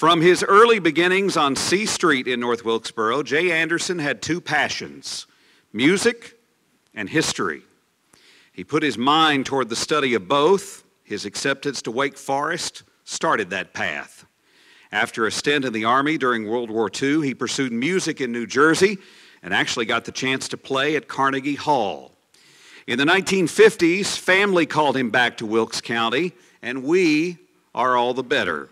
From his early beginnings on C Street in North Wilkesboro, Jay Anderson had two passions music and history. He put his mind toward the study of both. His acceptance to Wake Forest started that path. After a stint in the Army during World War II, he pursued music in New Jersey and actually got the chance to play at Carnegie Hall. In the 1950s, family called him back to Wilkes County, and we are all the better.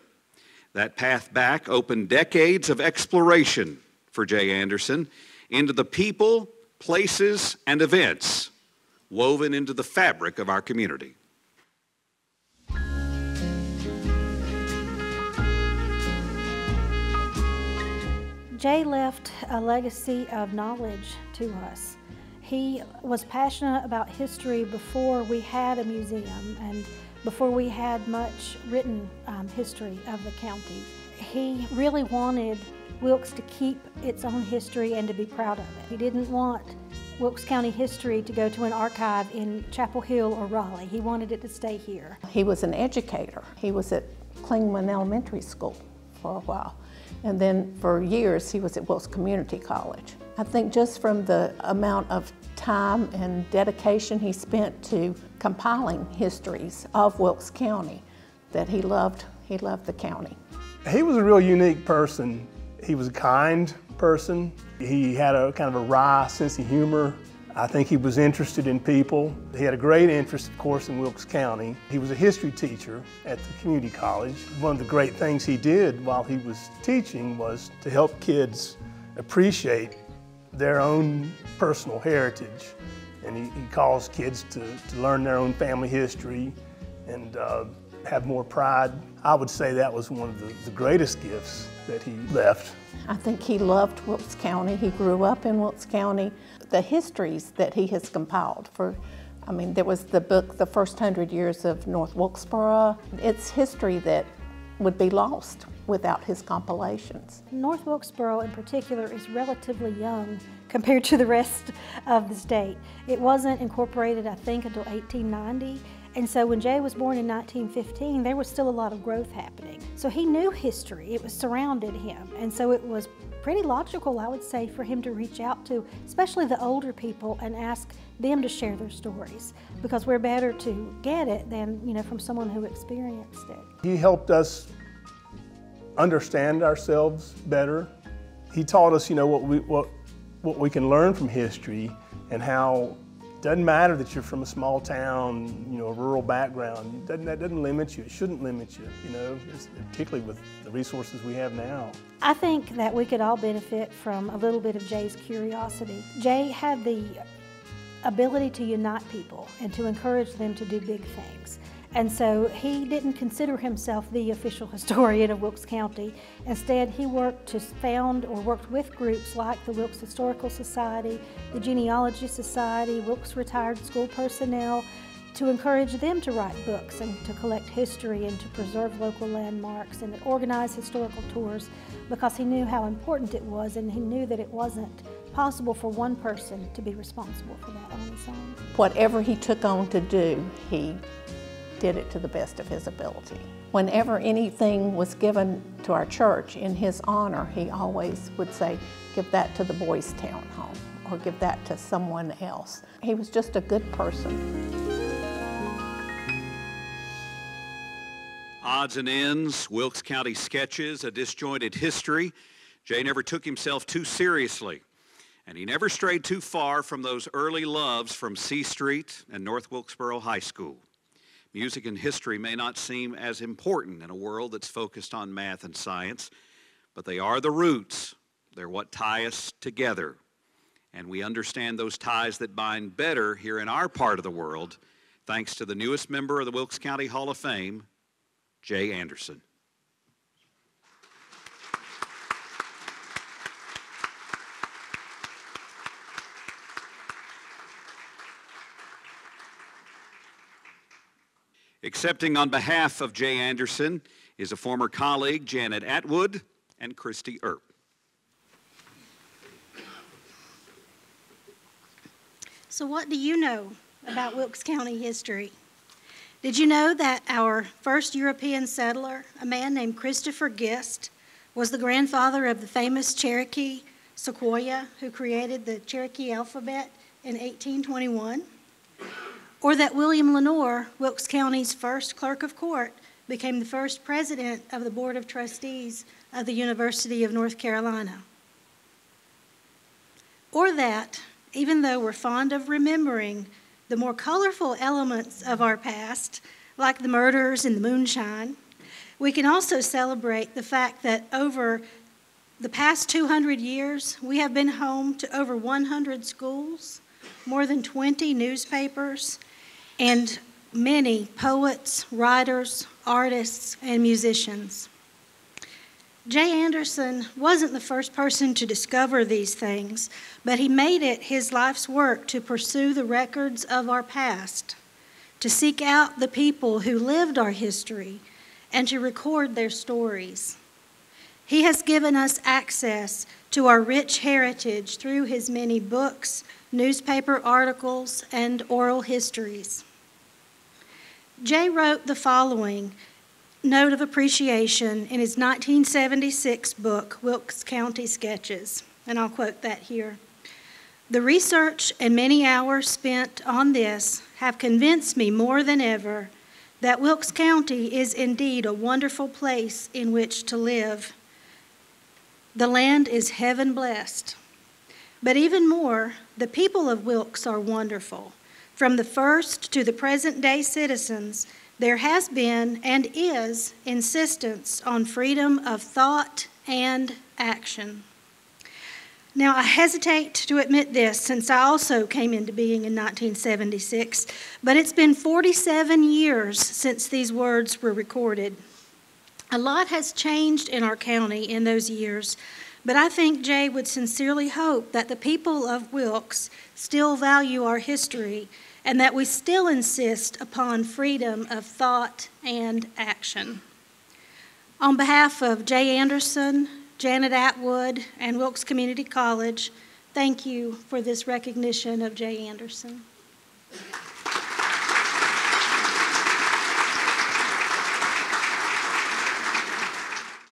That path back opened decades of exploration for Jay Anderson into the people, places, and events woven into the fabric of our community. Jay left a legacy of knowledge to us. He was passionate about history before we had a museum and before we had much written um, history of the county. He really wanted Wilkes to keep its own history and to be proud of it. He didn't want Wilkes County history to go to an archive in Chapel Hill or Raleigh. He wanted it to stay here. He was an educator. He was at Klingman Elementary School for a while. And then for years, he was at Wilkes Community College. I think just from the amount of time and dedication he spent to compiling histories of Wilkes County, that he loved, he loved the county. He was a real unique person. He was a kind person. He had a kind of a wry sense of humor. I think he was interested in people. He had a great interest, of course, in Wilkes County. He was a history teacher at the community college. One of the great things he did while he was teaching was to help kids appreciate their own personal heritage. And he, he calls kids to, to, learn their own family history and uh, have more pride. I would say that was one of the, the greatest gifts that he left. I think he loved Wilkes County. He grew up in Wilkes County the histories that he has compiled for I mean, there was the book, The First Hundred Years of North Wilkesboro. It's history that would be lost without his compilations. North Wilkesboro in particular is relatively young compared to the rest of the state. It wasn't incorporated, I think, until 1890. And so when Jay was born in 1915, there was still a lot of growth happening. So he knew history, it was surrounded him. And so it was pretty logical, I would say, for him to reach out to, especially the older people, and ask them to share their stories because we're better to get it than, you know, from someone who experienced it. He helped us understand ourselves better. He taught us, you know, what we, what, what we can learn from history and how doesn't matter that you're from a small town, you know, a rural background. Doesn't, that doesn't limit you. It shouldn't limit you, you know, particularly with the resources we have now. I think that we could all benefit from a little bit of Jay's curiosity. Jay had the ability to unite people and to encourage them to do big things. And so he didn't consider himself the official historian of Wilkes County. Instead, he worked to found or worked with groups like the Wilkes Historical Society, the Genealogy Society, Wilkes Retired School Personnel, to encourage them to write books and to collect history and to preserve local landmarks and to organize historical tours because he knew how important it was and he knew that it wasn't possible for one person to be responsible for that on his own. Whatever he took on to do, he did it to the best of his ability. Whenever anything was given to our church in his honor, he always would say, give that to the Boys Town Home or give that to someone else. He was just a good person. Odds and ends, Wilkes County sketches, a disjointed history. Jay never took himself too seriously, and he never strayed too far from those early loves from C Street and North Wilkesboro High School. Music and history may not seem as important in a world that's focused on math and science, but they are the roots. They're what tie us together. And we understand those ties that bind better here in our part of the world, thanks to the newest member of the Wilkes County Hall of Fame, Jay Anderson. Accepting on behalf of Jay Anderson is a former colleague, Janet Atwood, and Christy Earp. So what do you know about Wilkes County history? Did you know that our first European settler, a man named Christopher Gist, was the grandfather of the famous Cherokee Sequoyah, who created the Cherokee alphabet in 1821, or that William Lenoir, Wilkes County's first clerk of court, became the first president of the Board of Trustees of the University of North Carolina. Or that, even though we're fond of remembering the more colorful elements of our past, like the murders and the moonshine, we can also celebrate the fact that over the past 200 years, we have been home to over 100 schools, more than 20 newspapers, and many poets, writers, artists, and musicians. Jay Anderson wasn't the first person to discover these things, but he made it his life's work to pursue the records of our past, to seek out the people who lived our history, and to record their stories. He has given us access to our rich heritage through his many books, newspaper articles, and oral histories. Jay wrote the following note of appreciation in his 1976 book, Wilkes County Sketches, and I'll quote that here. The research and many hours spent on this have convinced me more than ever that Wilkes County is indeed a wonderful place in which to live. The land is heaven blessed. But even more, the people of Wilkes are wonderful. From the first to the present day citizens, there has been and is insistence on freedom of thought and action. Now, I hesitate to admit this since I also came into being in 1976, but it's been 47 years since these words were recorded. A lot has changed in our county in those years, but I think Jay would sincerely hope that the people of Wilkes still value our history and that we still insist upon freedom of thought and action. On behalf of Jay Anderson, Janet Atwood, and Wilkes Community College, thank you for this recognition of Jay Anderson.